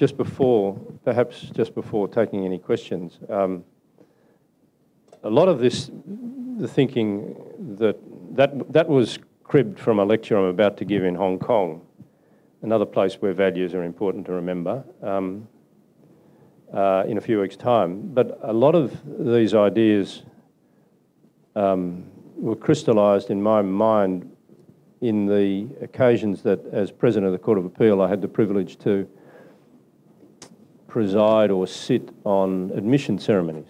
just before, perhaps just before taking any questions, um, a lot of this, the thinking that, that that was cribbed from a lecture I'm about to give in Hong Kong, another place where values are important to remember, um, uh, in a few weeks' time. But a lot of these ideas um, were crystallised in my mind in the occasions that, as President of the Court of Appeal, I had the privilege to preside or sit on admission ceremonies,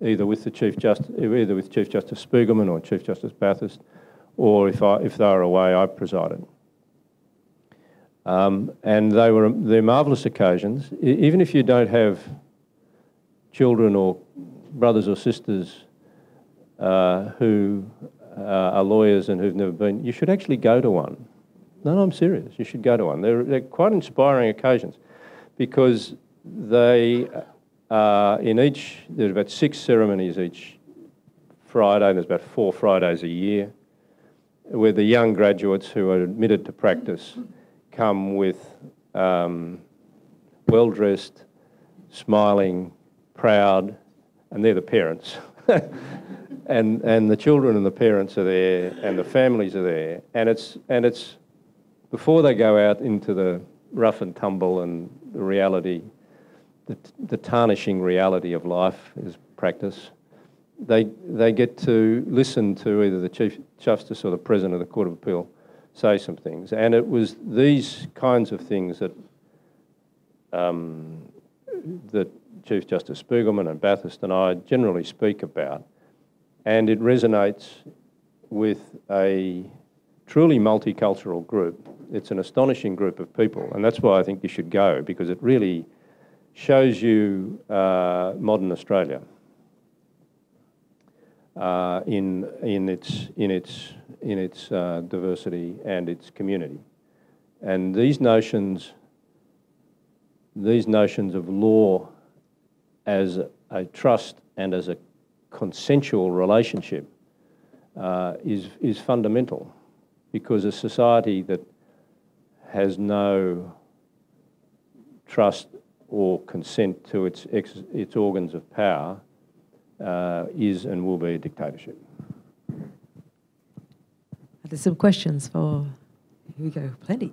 either with the Chief Justice, either with Chief Justice Spigelman or Chief Justice Bathurst, or if, I, if they were away, I presided. Um, and they were they're marvellous occasions. even if you don't have children or brothers or sisters uh, who uh, are lawyers and who've never been, you should actually go to one. No, no, I'm serious. You should go to one. They're, they're quite inspiring occasions because they uh, in each, there's about six ceremonies each Friday, and there's about four Fridays a year, where the young graduates who are admitted to practice come with um, well dressed, smiling, proud, and they're the parents. and, and the children and the parents are there, and the families are there. And it's, and it's before they go out into the rough and tumble and the reality, the, the tarnishing reality of life is practice. They, they get to listen to either the Chief Justice or the President of the Court of Appeal say some things. And it was these kinds of things that, um, that Chief Justice Spigelman and Bathurst and I generally speak about. And it resonates with a truly multicultural group. It's an astonishing group of people, and that's why I think you should go, because it really shows you uh, modern Australia uh, in, in its, in its in its uh, diversity and its community. And these notions, these notions of law as a trust and as a consensual relationship uh, is, is fundamental because a society that has no trust or consent to its, its organs of power uh, is and will be a dictatorship. There's some questions for, here we go, plenty.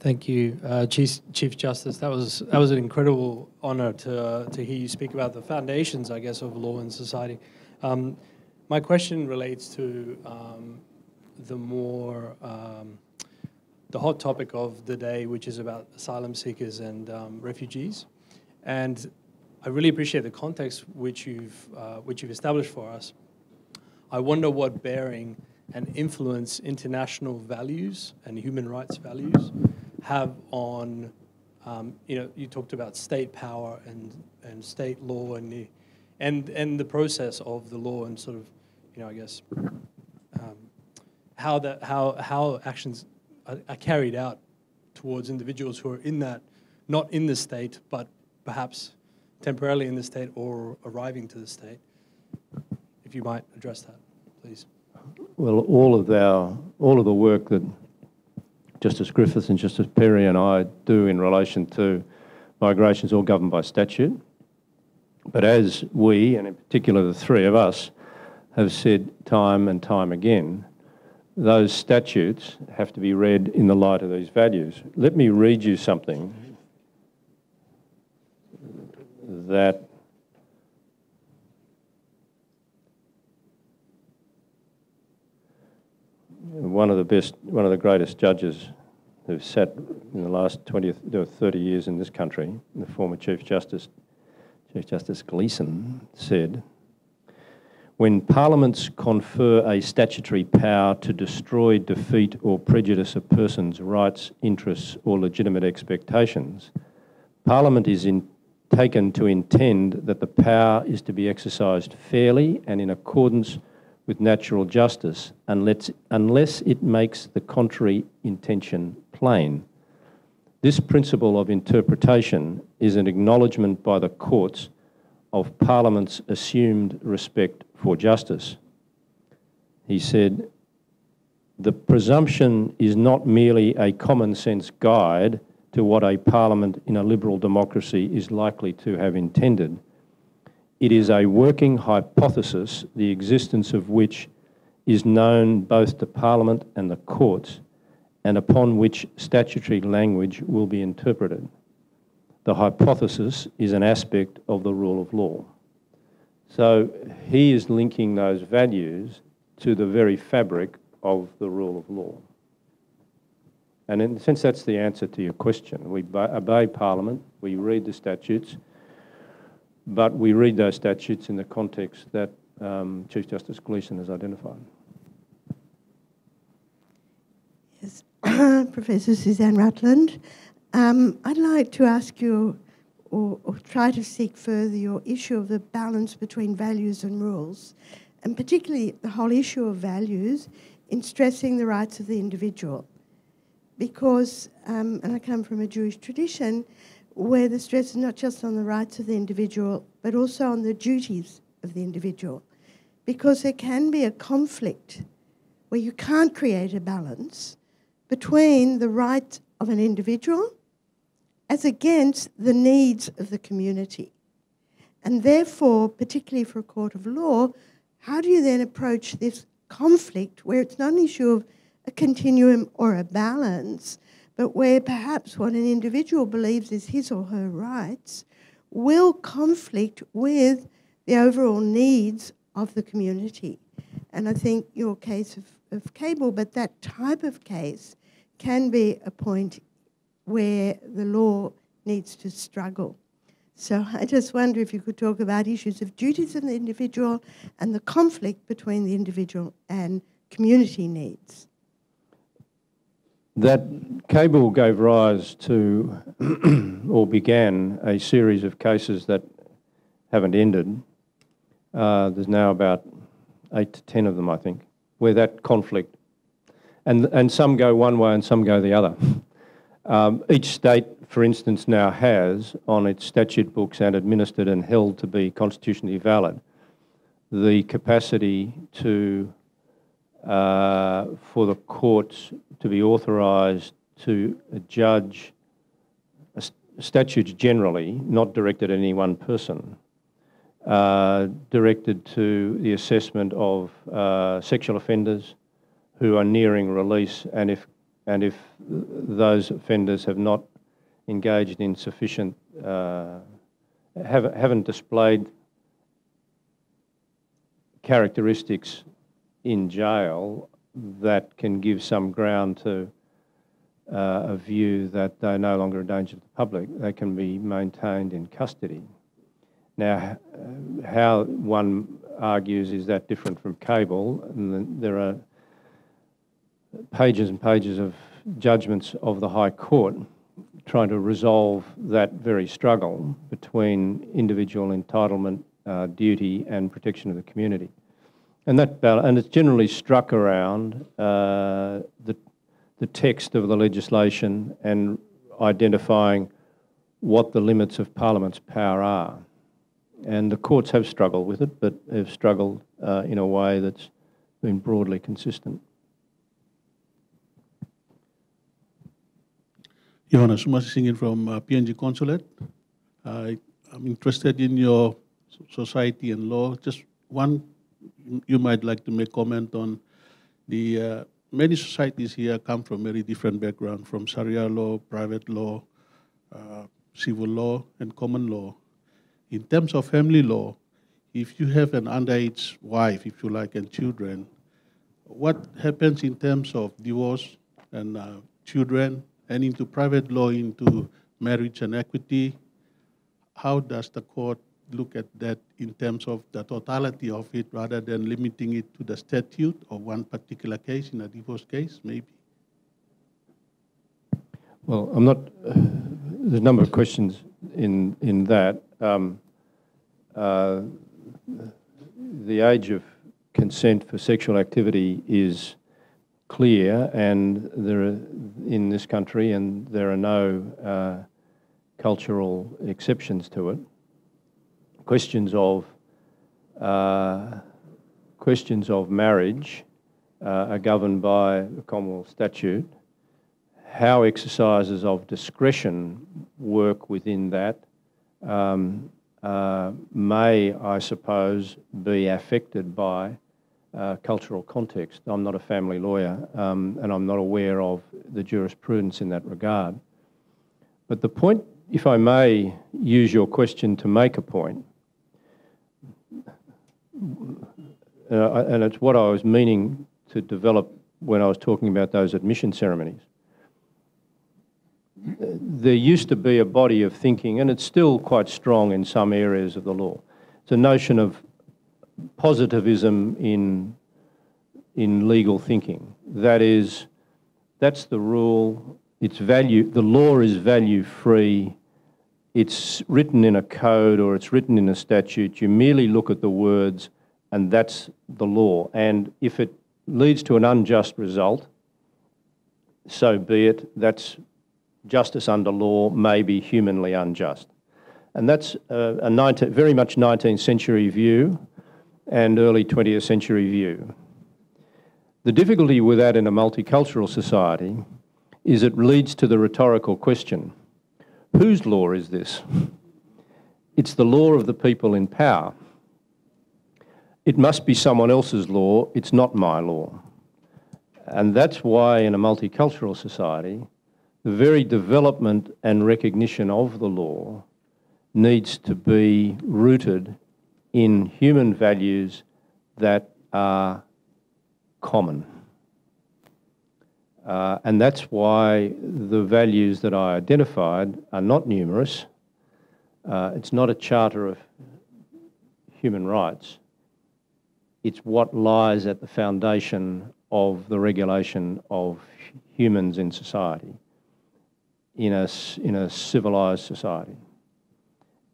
Thank you, uh, Chief, Chief Justice. That was that was an incredible honour to uh, to hear you speak about the foundations, I guess, of law and society. Um, my question relates to um, the more um, the hot topic of the day, which is about asylum seekers and um, refugees. And I really appreciate the context which you've, uh, which you've established for us. I wonder what bearing and influence international values and human rights values have on, um, you know, you talked about state power and, and state law and the, and, and the process of the law and sort of, you know, I guess, um, how, that, how, how actions are, are carried out towards individuals who are in that, not in the state, but perhaps temporarily in the state or arriving to the state. If you might address that, please. Well, all of our, all of the work that Justice Griffiths and Justice Perry and I do in relation to migration is all governed by statute. But as we, and in particular the three of us, have said time and time again, those statutes have to be read in the light of these values. Let me read you something that one of the best, one of the greatest judges who've sat in the last 20 or 30 years in this country, the former Chief Justice, Chief Justice Gleeson, said, when parliaments confer a statutory power to destroy, defeat or prejudice a person's rights, interests or legitimate expectations, Parliament is in taken to intend that the power is to be exercised fairly and in accordance with natural justice unless, unless it makes the contrary intention plain. This principle of interpretation is an acknowledgement by the courts of Parliament's assumed respect for justice. He said, the presumption is not merely a common sense guide to what a parliament in a liberal democracy is likely to have intended. It is a working hypothesis, the existence of which is known both to Parliament and the courts, and upon which statutory language will be interpreted. The hypothesis is an aspect of the rule of law. So he is linking those values to the very fabric of the rule of law. And in sense, that's the answer to your question. We obey Parliament, we read the statutes, but we read those statutes in the context that um, Chief Justice Gleeson has identified. Yes, Professor Suzanne Rutland. Um, I'd like to ask you, or, or, try to seek further, your issue of the balance between values and rules, and particularly the whole issue of values in stressing the rights of the individual. Because, um, and I come from a Jewish tradition, where the stress is not just on the rights of the individual, but also on the duties of the individual. Because there can be a conflict where you can't create a balance between the right of an individual as against the needs of the community. And therefore, particularly for a court of law, how do you then approach this conflict where it's not an issue of a continuum or a balance, but where perhaps what an individual believes is his or her rights will conflict with the overall needs of the community. And I think your case of, of Kable, but that type of case can be a point where the law needs to struggle. So I just wonder if you could talk about issues of duties of the individual and the conflict between the individual and community needs. That Kable gave rise to, or began, a series of cases that haven't ended. Uh, there's now about eight to ten of them, I think, where that conflict, and, and some go one way and some go the other. Um, each state, for instance, now has on its statute books and administered and held to be constitutionally valid the capacity to uh, for the courts to be authorised to judge statutes generally, not directed at any one person, uh, directed to the assessment of uh, sexual offenders who are nearing release, and if and if those offenders have not engaged in sufficient, uh, have, haven't displayed characteristics in jail that can give some ground to uh, a view that they're no longer a danger to the public, they can be maintained in custody. Now, how one argues is that different from Kable, and there are pages and pages of judgments of the High Court trying to resolve that very struggle between individual entitlement, uh, duty, and protection of the community. And that and it's generally struck around uh, the the text of the legislation and identifying what the limits of Parliament's power are. And the courts have struggled with it, but have struggled uh, in a way that's been broadly consistent. Johannes Sumasi singing from uh, PNG Consulate. I'm interested in your society and law. Just one, you might like to make comment on the uh, many societies here come from very different background, from Sharia law, private law, uh, civil law, and common law. In terms of family law, if you have an underage wife, if you like, and children, what happens in terms of divorce and uh, children and into private law, into marriage and equity. How does the court look at that in terms of the totality of it rather than limiting it to the statute or one particular case in a divorce case, maybe? Well, I'm not, uh, there's a number of questions in, in that. Um, uh, the age of consent for sexual activity is clear, and there are in this country, and there are no uh, cultural exceptions to it. Questions of uh, questions of marriage uh, are governed by the Commonwealth Statute. How exercises of discretion work within that um, uh, may, I suppose, be affected by uh, cultural context. I'm not a family lawyer um, and I'm not aware of the jurisprudence in that regard. But the point, if I may use your question to make a point, uh, and it's what I was meaning to develop when I was talking about those admission ceremonies. There used to be a body of thinking, and it's still quite strong in some areas of the law. It's a notion of positivism in, in legal thinking. That is, that's the rule. It's value, the law is value free. It's written in a code or it's written in a statute. You merely look at the words and that's the law. And if it leads to an unjust result, so be it. That's justice under law may be humanly unjust. And that's a, a 19, very much 19th century view and early 20th century view. The difficulty with that in a multicultural society is it leads to the rhetorical question whose law is this? It's the law of the people in power. It must be someone else's law, it's not my law. And that's why, in a multicultural society, the very development and recognition of the law needs to be rooted in human values that are common. Uh, and that's why the values that I identified are not numerous. Uh, it's not a charter of human rights. It's what lies at the foundation of the regulation of humans in society, in a, in a civilised society.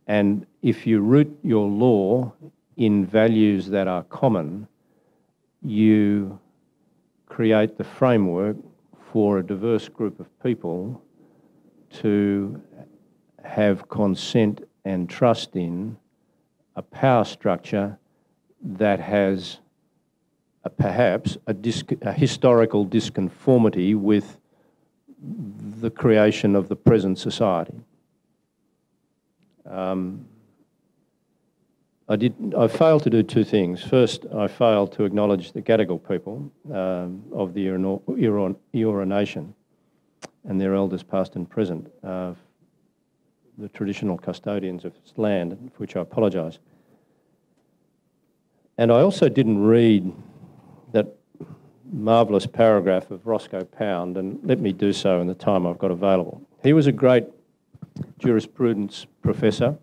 And if you root your law in values that are common, you create the framework for a diverse group of people to have consent and trust in a power structure that has a, perhaps a, a, historical disconformity with the creation of the present society. Um, I did. I failed to do two things. First, I failed to acknowledge the Gadigal people um, of the Eora, Eora, Nation and their elders, past and present, uh, the traditional custodians of this land, for which I apologise. And I also didn't read that marvellous paragraph of Roscoe Pound, and let me do so in the time I've got available. He was a great jurisprudence professor.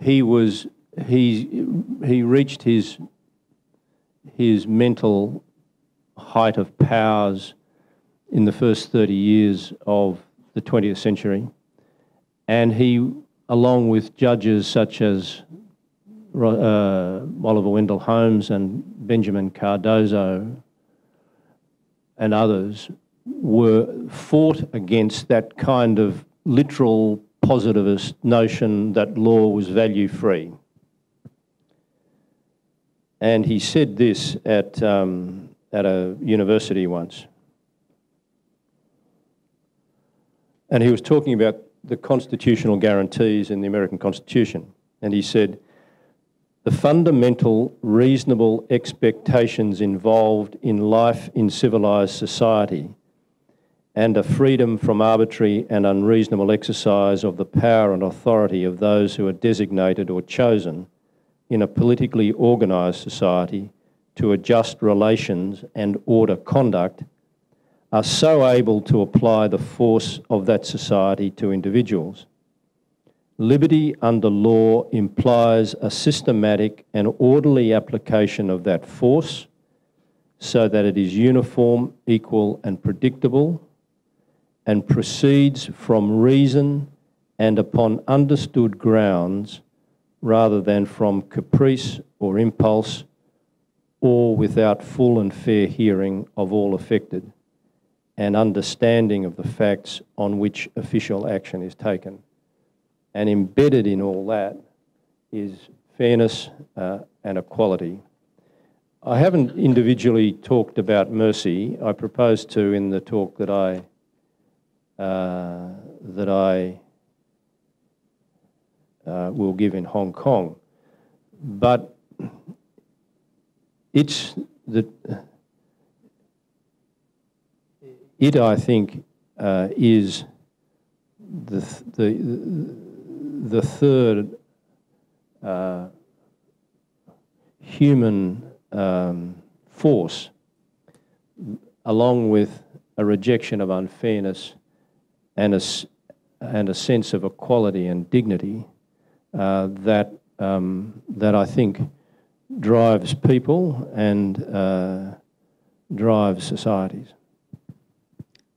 He was he he reached his his mental height of powers in the first 30 years of the 20th century. And he, along with judges such as uh, Oliver Wendell Holmes and Benjamin Cardozo and others were fought against that kind of literal positivist notion that law was value free. And he said this at, um, at a university once. And he was talking about the constitutional guarantees in the American Constitution. And he said, the fundamental reasonable expectations involved in life in civilised society and a freedom from arbitrary and unreasonable exercise of the power and authority of those who are designated or chosen in a politically organised society to adjust relations and order conduct are so able to apply the force of that society to individuals. Liberty under law implies a systematic and orderly application of that force so that it is uniform, equal, and predictable, and proceeds from reason and upon understood grounds rather than from caprice or impulse or without full and fair hearing of all affected and understanding of the facts on which official action is taken. And embedded in all that is fairness uh, and equality. I haven't individually talked about mercy. I propose to in the talk that I uh, that I uh, will give in Hong Kong, but it's the it I think uh, is the the the third uh, human um, force, along with a rejection of unfairness and a, and a sense of equality and dignity, uh, that, um, that I think drives people and uh, drives societies.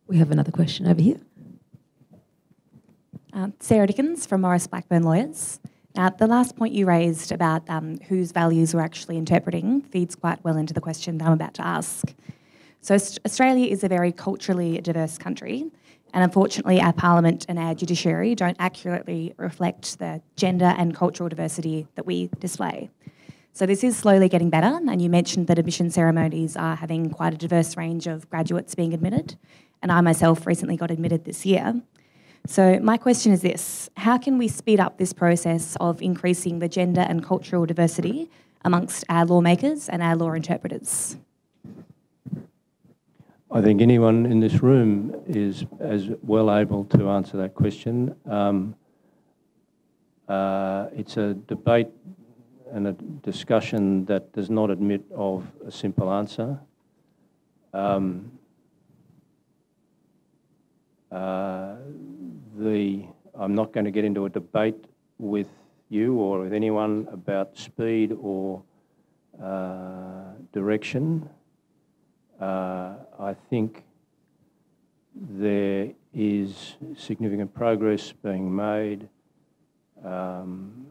We have another question over here. Uh, Sarah Dickens from Maurice Blackburn Lawyers. Now, the last point you raised about um, whose values we're actually interpreting feeds quite well into the question that I'm about to ask. So, Australia is a very culturally diverse country, and unfortunately, our parliament and our judiciary don't accurately reflect the gender and cultural diversity that we display. So, this is slowly getting better, and you mentioned that admission ceremonies are having quite a diverse range of graduates being admitted, and I myself recently got admitted this year. So, my question is this How can we speed up this process of increasing the gender and cultural diversity amongst our lawmakers and our law interpreters? I think anyone in this room is as well able to answer that question. Um, uh, it's a debate and a discussion that does not admit of a simple answer. Um, uh, the, I'm not going to get into a debate with you or with anyone about speed or uh, direction. Uh, I think there is significant progress being made um,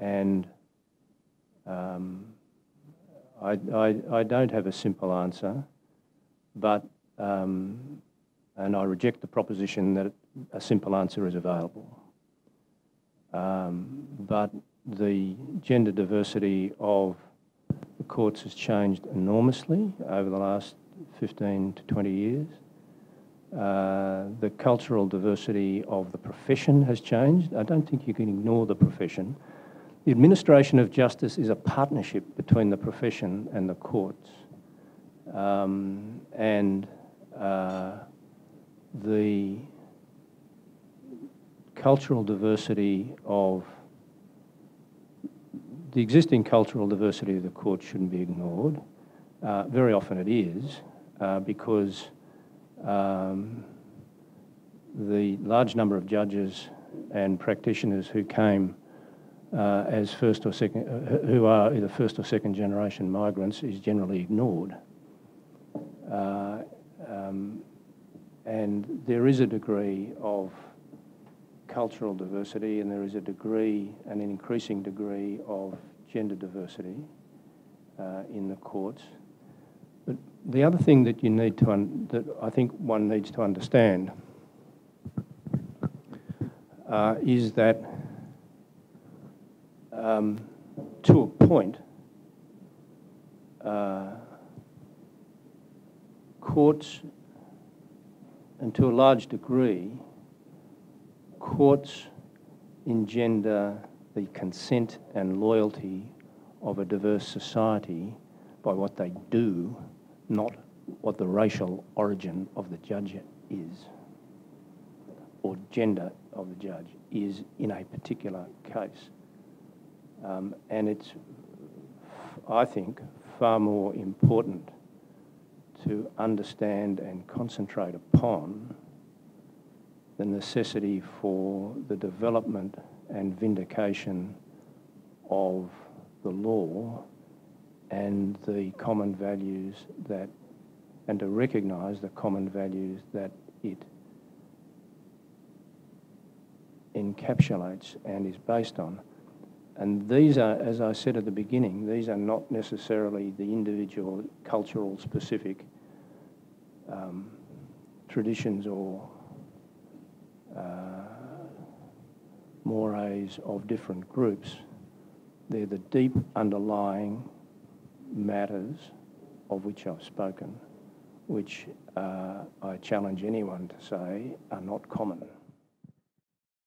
and um, I, I, I, don't have a simple answer, but um, and I reject the proposition that a simple answer is available. Um, but the gender diversity of the courts has changed enormously over the last 15 to 20 years. Uh, the cultural diversity of the profession has changed. I don't think you can ignore the profession. The administration of justice is a partnership between the profession and the courts. Um, and uh, the cultural diversity of the existing cultural diversity of the court shouldn't be ignored. Uh, very often it is uh, because um, the large number of judges and practitioners who came uh, as first or second, uh, who are either first or second generation migrants is generally ignored. Uh, um, and there is a degree of cultural diversity and there is a degree, an increasing degree of gender diversity uh, in the courts. The other thing that you need to, that I think one needs to understand uh, is that um, to a point, uh, courts and to a large degree, courts engender the consent and loyalty of a diverse society by what they do, not what the racial origin of the judge is or gender of the judge is in a particular case. Um, and it's, I think, far more important to understand and concentrate upon the necessity for the development and vindication of the law and the common values that, and to recognise the common values that it encapsulates and is based on. And these are, as I said at the beginning, these are not necessarily the individual cultural specific um, traditions or uh, mores of different groups. They're the deep underlying matters of which I've spoken, which uh, I challenge anyone to say are not common.